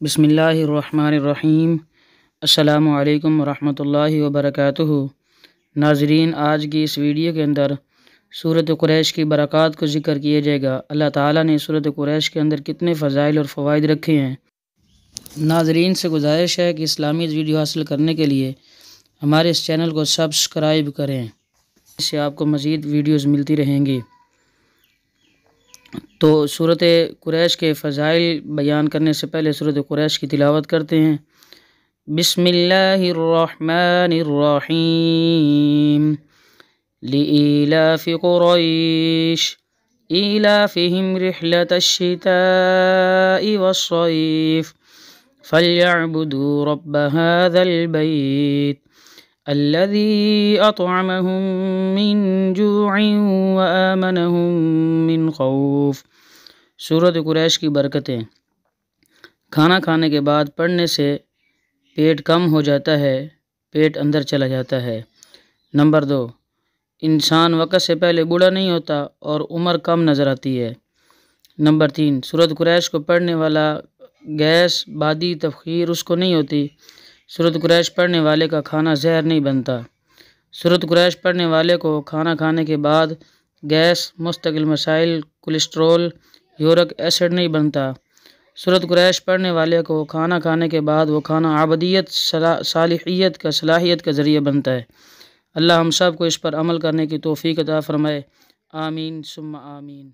بسم اللہ الرحمن الرحیم۔ السلام علیکم ورحمۃ اللہ وبرکاتہ۔ ناظرین، آج کی اس ویڈیو کے اندر صورت قریش کی برکات کو ذکر کیا جائے گا۔ اللہ تعالیٰ نے صورت قریش کے اندر کتنے فضائل اور فوائد رکھے ہیں۔ ناظرین، سے گزارش ہے کہ اسلامی ویڈیو حاصل کرنے کے لیے ہمارے اس چینل کو سبسکرائب کریں۔ اس سے آپ کو مزید ویڈیوز ملتی رہیں گی۔ تو صورت قریش کے فضائل بیان کرنے سے پہلے صورت قریش کی تلاوت کرتے ہیں۔ بسم اللہ الرحمن الرحیم۔ لإلاف قریش۔ إيلافهم رحلة الشتاء والصيف۔ فليعبدوا رب هذا البيت۔ الذي أطعمهم من جوع وآمنهم من خوف۔ سورت قریش کی برکتیں۔ کھانا کھانے کے بعد پڑھنے سے پیٹ کم ہو جاتا ہے، پیٹ اندر چلا جاتا ہے۔ نمبر دو، انسان وقت سے پہلے بوڑھا نہیں ہوتا اور عمر کم نظر آتی ہے۔ نمبر تین سورت قریش کو پڑھنے والا گیس بادی تفخیر اس کو نہیں ہوتی۔ صورت قریش پڑھنے والے کا کھانا زہر نہیں بنتا۔ صورت قریش پڑھنے والے کو کھانا کھانے کے بعد گیس، مستقل مسائل کولیسٹرول یورک ایسڈ نہیں بنتا۔ صورت قریش پڑھنے والے کو کھانا کھانے کے بعد وہ کھانا عبدیت صالحیت کا، صلاحیت کا ذریعہ بنتا ہے۔ اللہ ہم سب کو اس پر عمل کرنے کی توفیق عطا فرمائے۔ آمین، ثم آمین۔